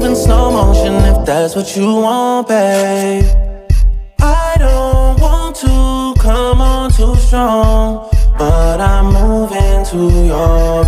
move in slow motion if that's what you want, babe. I don't want to come on too strong, but I'm moving to your